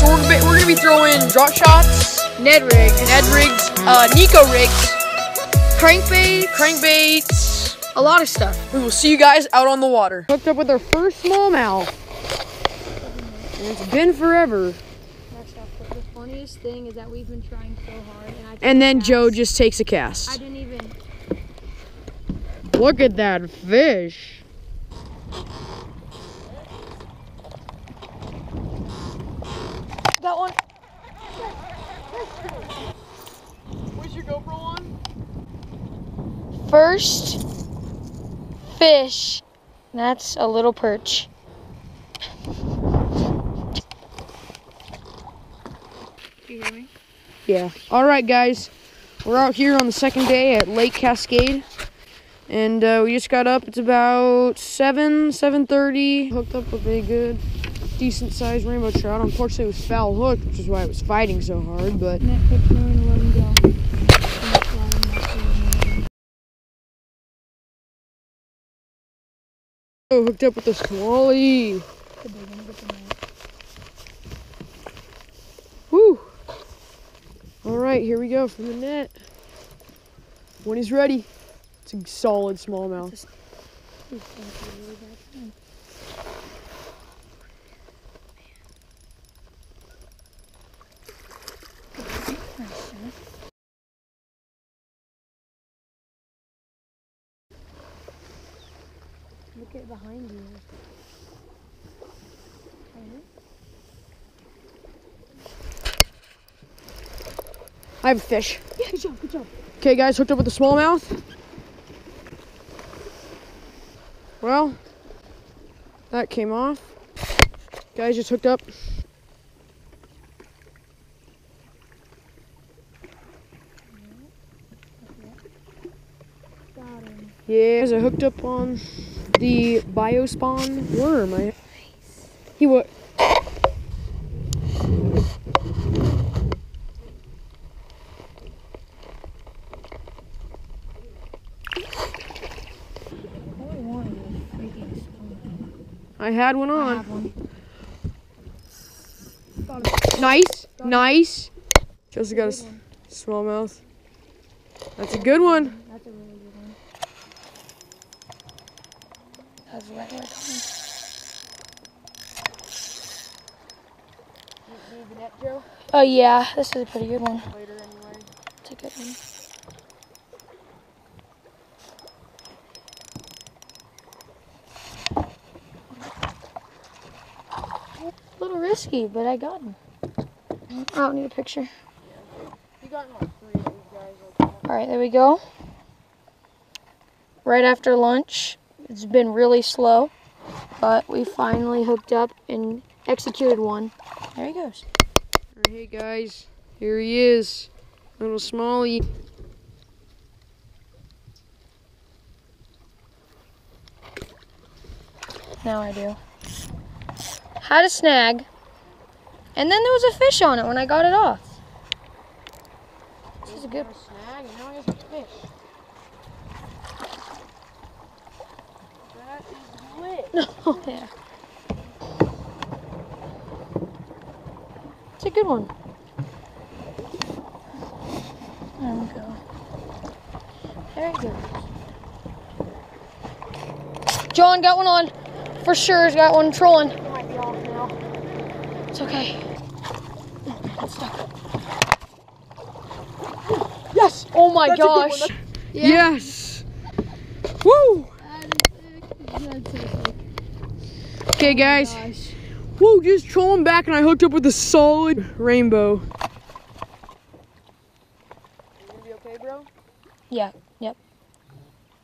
so we're gonna be, we're gonna be throwing drop shots, Ned rigs, Ned rigs, uh, Neko rigs, crankbait, crankbaits. a lot of stuff. We will see you guys out on the water. Hooked up with our first smallmouth. And it's been forever. The funniest thing is that we've been trying so hard, and I And then Joe just takes a cast. didn't even. Look at that fish. Where's your GoPro on? First fish. That's a little perch. You hear me? Yeah. All right, guys. We're out here on the second day at Lake Cascade. And uh, we just got up. It's about 7, 7.30. Hooked up with a good, decent-sized rainbow trout. Unfortunately, it was foul hooked, which is why it was fighting so hard. But Oh, hooked up with a smallie. Whew. All right, here we go from the net. When he's ready, it's a solid smallmouth. Behind you. I have a fish. Yeah, good job, good job. Okay, guys, hooked up with the smallmouth. Well, that came off. Guys, just hooked up. Yeah, guys, I hooked up on the Biospawn worm. I, he those freaking spoons. I had one on. have one. Nice, nice. Chelsea got a s- smallmouth. That's a good one. Comes. Oh yeah, this is a pretty good one. Later anyway. It's a good one. Little risky, but I got him. I don't need a picture. You got like three of these guys. All right, there we go. Right after lunch. It's been really slow, but we finally hooked up and executed one. There he goes. Hey guys, here he is, little smallie. Now I do. Had a snag, and then there was a fish on it when I got it off. This is a good. snag, and now he has a fish. That is lit. Oh yeah. It's a good one. There we go. There he goes. John got one on. For sure, he's got one trolling. It might be off now. It's okay. It's stuck. Yes! Oh my That's a good one. gosh. That's- Yes! Woo! Okay, guys. Woo, just trolling back, and I hooked up with a solid rainbow. You gonna be okay, bro? Yeah, yep.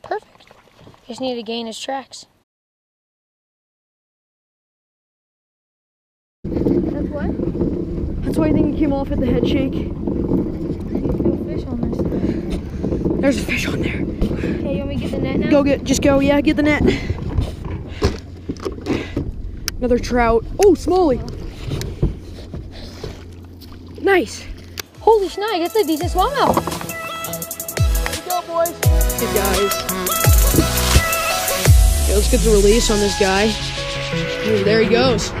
Perfect. Just need to gain his tracks. That's what? That's why I think he came off at the head shake. fish on this. There's a fish on there. Okay, you want me to get the net now? Go get, just go, yeah, get the net. Another trout. Oh, smallie. Nice. Holy snag, that's a decent smallmouth. Here we go, boys. Good guys. Okay, let's get the release on this guy. Ooh, there he goes.